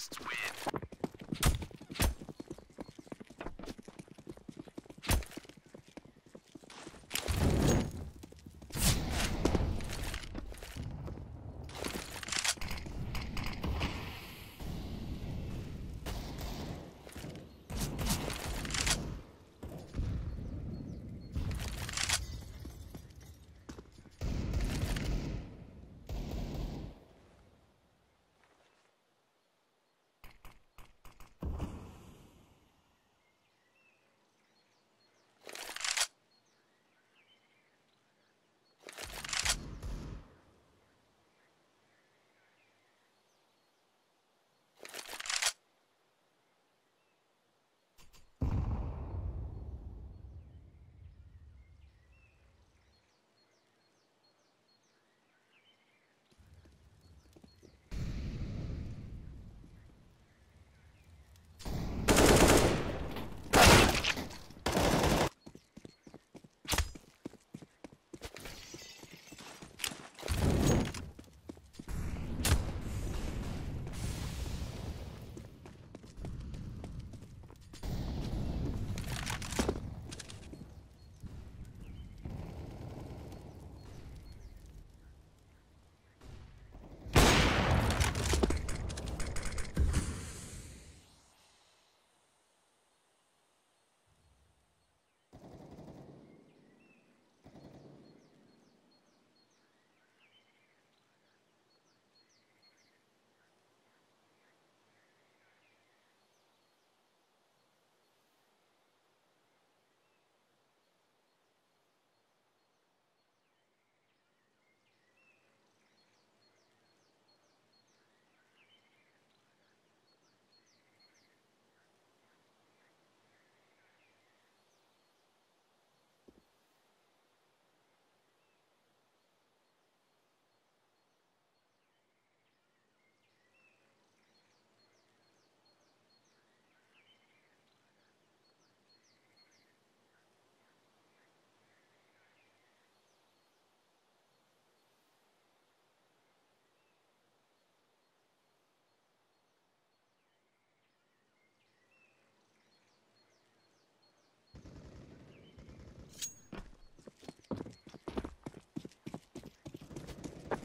Just win.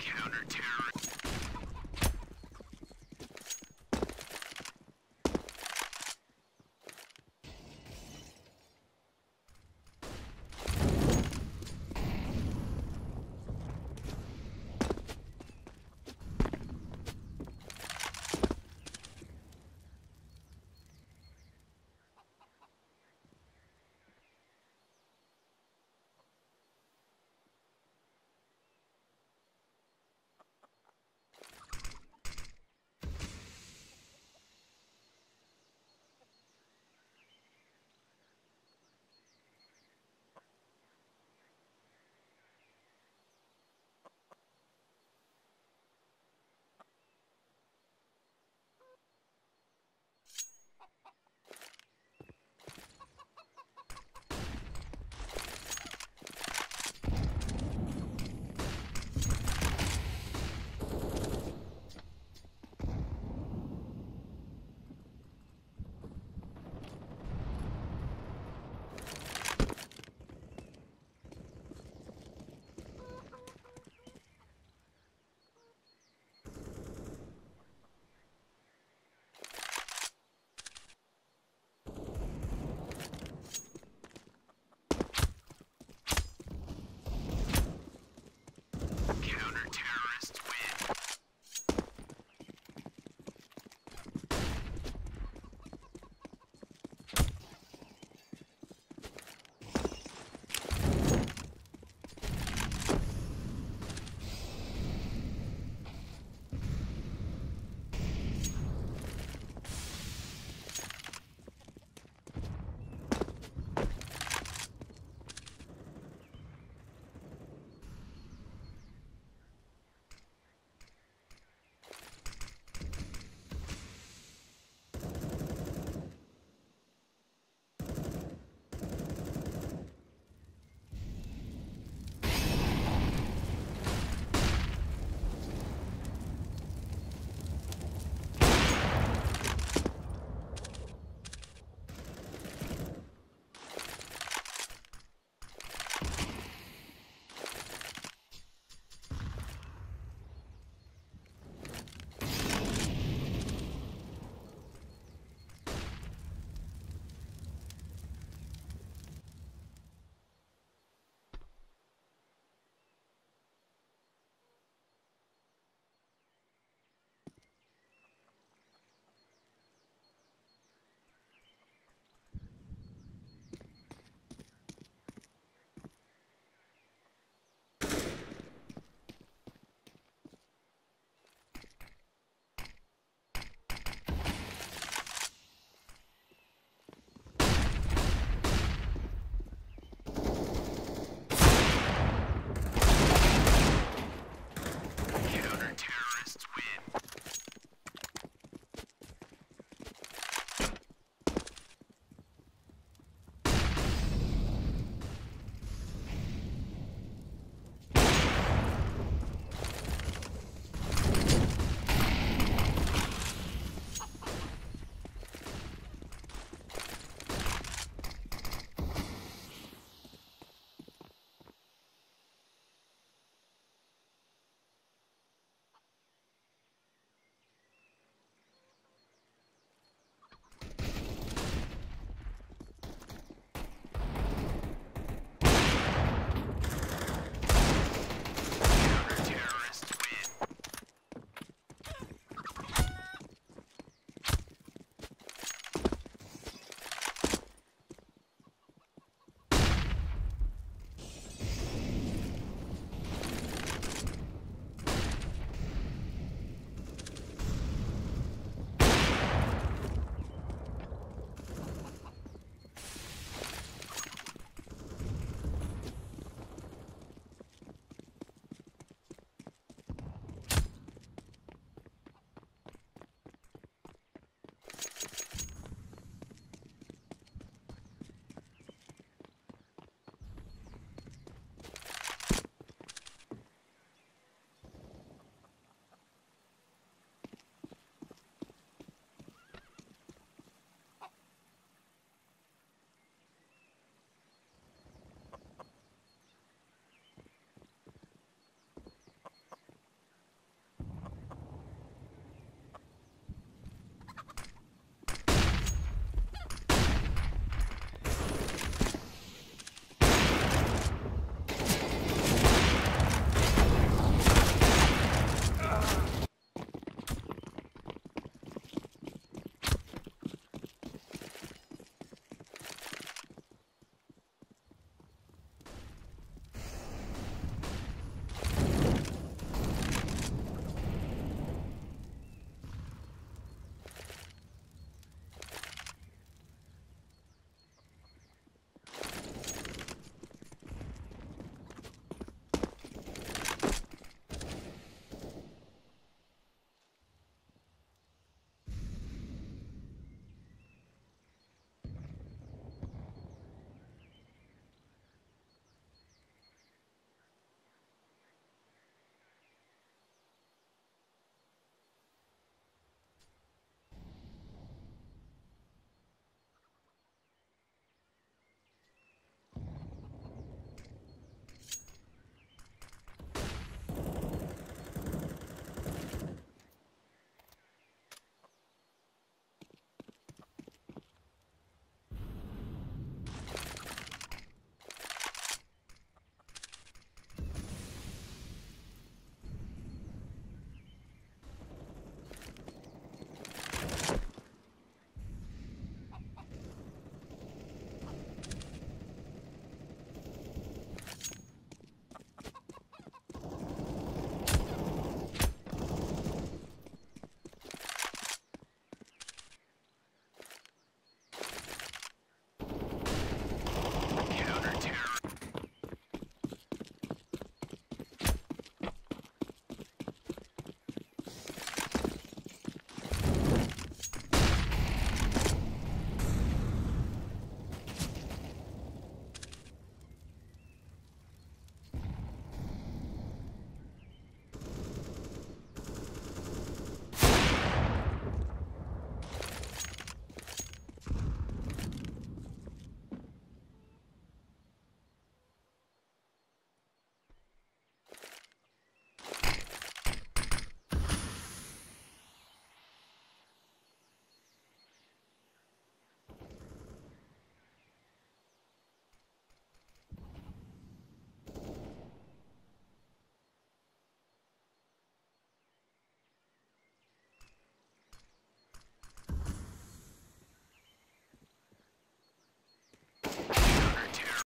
Counter-terror